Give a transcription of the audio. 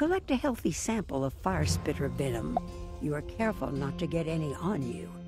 collect a healthy sample of fire spitter venom, you are careful not to get any on you.